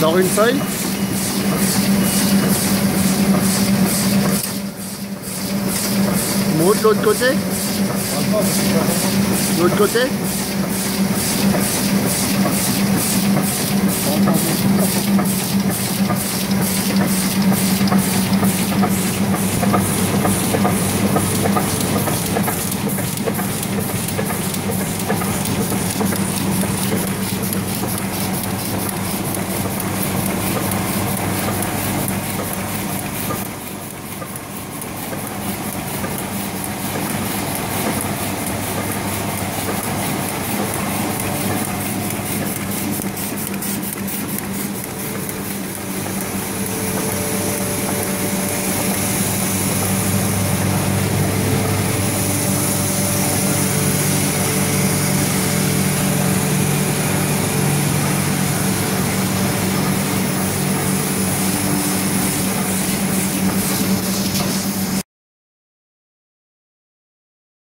Dans une feuille. Monte l'autre côté. L'autre côté.